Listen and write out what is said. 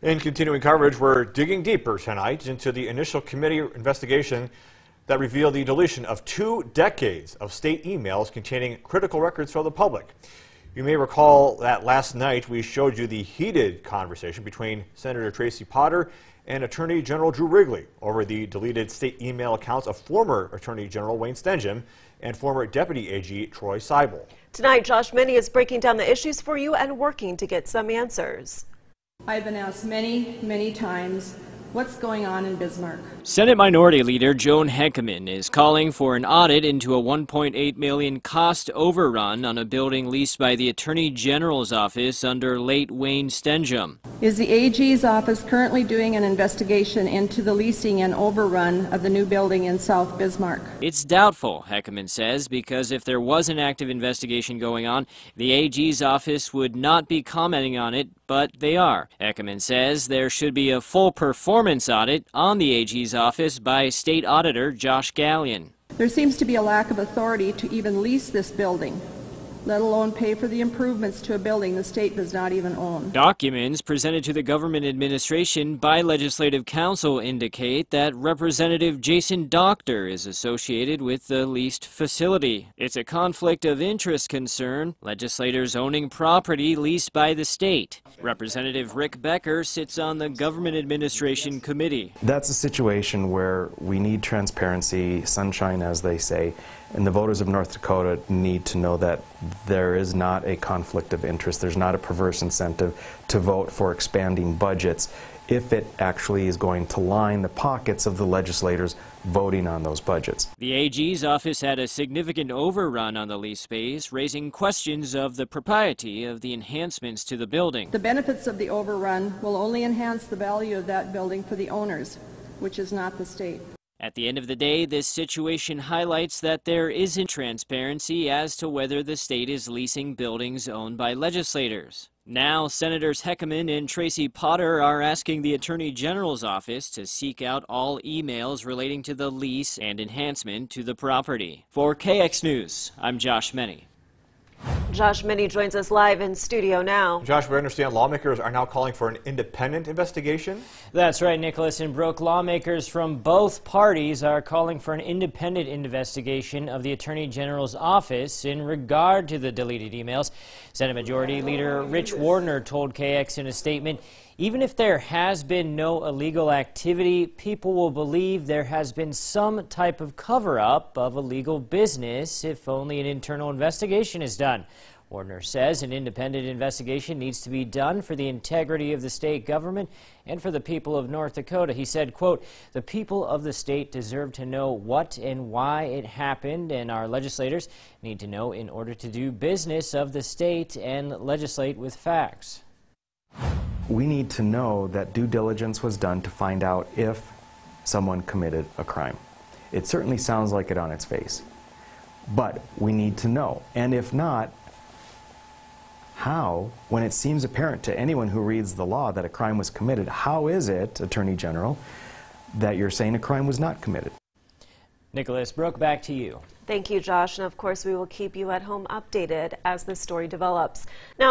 In continuing coverage, we're digging deeper tonight into the initial committee investigation that revealed the deletion of two decades of state emails containing critical records for the public. You may recall that last night we showed you the heated conversation between Senator Tracy Potter and Attorney General Drew Wrigley over the deleted state email accounts of former Attorney General Wayne Stenehjem and former Deputy AG Troy Seibel. Tonight, Josh Minnie is breaking down the issues for you and working to get some answers. I've been asked many, many times what's going on in Bismarck. Senate Minority Leader Joan Heckaman is calling for an audit into a 1.8 million cost overrun on a building leased by the Attorney General's office under late Wayne Stenehjem. Is the AG's office currently doing an investigation into the leasing and overrun of the new building in South Bismarck? It's doubtful, Heckaman says, because if there was an active investigation going on, the AG's office would not be commenting on it, but they are. Heckaman says there should be a full performance audit on the AG's office by State Auditor Josh Gallion. There seems to be a lack of authority to even lease this building let alone pay for the improvements to a building the state does not even own. Documents presented to the government administration by Legislative Counsel indicate that Representative Jason Dockter is associated with the leased facility. It's a conflict of interest concern, legislators owning property leased by the state. Representative Rick Becker sits on the Government Administration Committee. That's a situation where we need transparency, sunshine as they say, and the voters of North Dakota need to know that there is not a conflict of interest, there's not a perverse incentive to vote for expanding budgets if it actually is going to line the pockets of the legislators voting on those budgets. The AG's office had a significant overrun on the lease space, raising questions of the propriety of the enhancements to the building. The benefits of the overrun will only enhance the value of that building for the owners, which is not the state. At the end of the day, this situation highlights that there isn't transparency as to whether the state is leasing buildings owned by legislators. Now, Senators Heckaman and Tracy Potter are asking the Attorney General's office to seek out all emails relating to the lease and enhancement to the property. For KX News, I'm Josh Menny. Josh Minnie joins us live in studio now. Josh, we understand lawmakers are now calling for an independent investigation. That's right, Nicholas and Brooke. Lawmakers from both parties are calling for an independent investigation of the Attorney General's office in regard to the deleted emails. Senate Majority Leader Rich Wardner told KX in a statement even if there has been no illegal activity, people will believe there has been some type of cover up of illegal business if only an internal investigation is done. Wardner says an independent investigation needs to be done for the integrity of the state government and for the people of North Dakota. He said, quote, the people of the state deserve to know what and why it happened, and our legislators need to know in order to do business of the state and legislate with facts we need to know that due diligence was done to find out if someone committed a crime. It certainly sounds like it on its face. But we need to know. And if not, how, when it seems apparent to anyone who reads the law that a crime was committed, how is it, Attorney General, that you're saying a crime was not committed? Nicholas Brooke, back to you. Thank you, Josh. And of course, we will keep you at home updated as the story develops. Now,